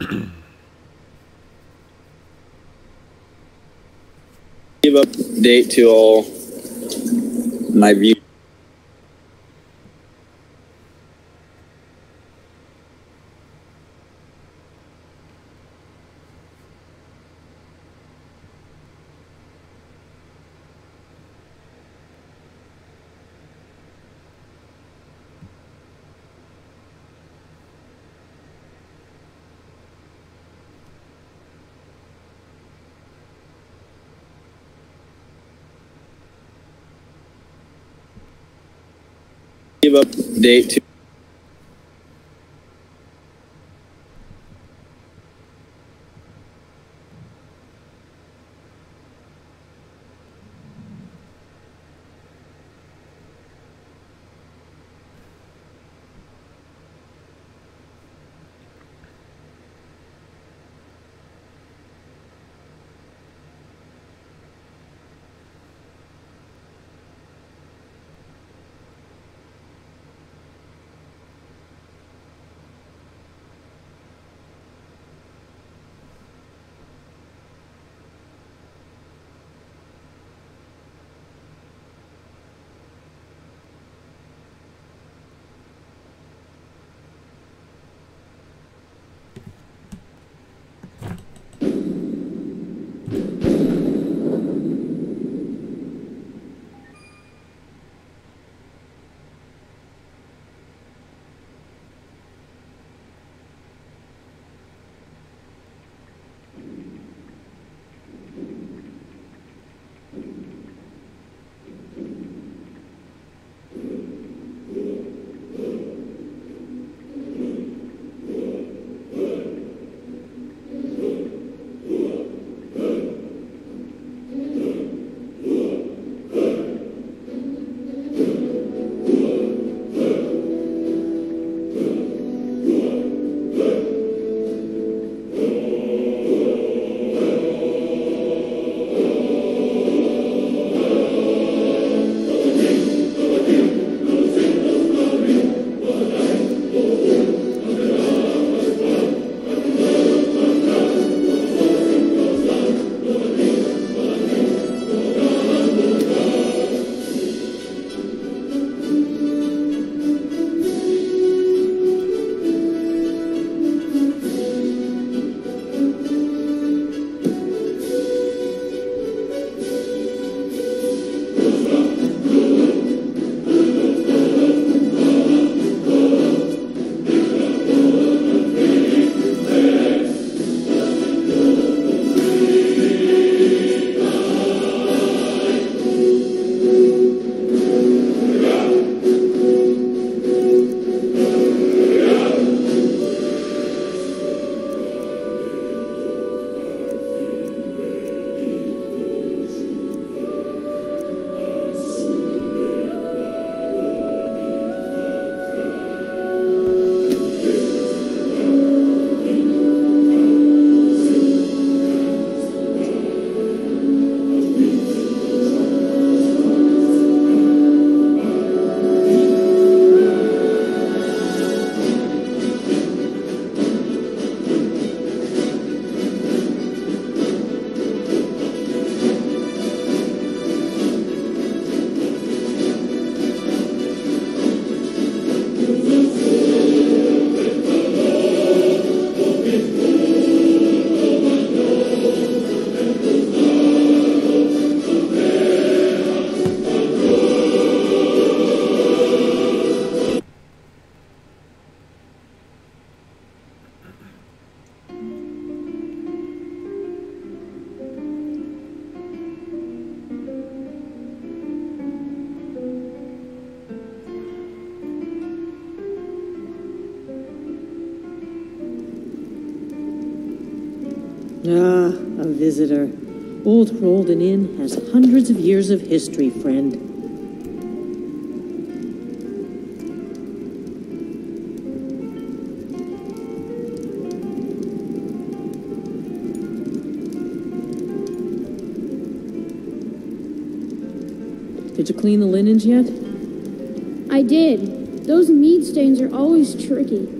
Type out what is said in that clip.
Give update to all my view. Give update to Ah, a visitor. Old Hroldan Inn has hundreds of years of history, friend. Did you clean the linens yet? I did. Those mead stains are always tricky.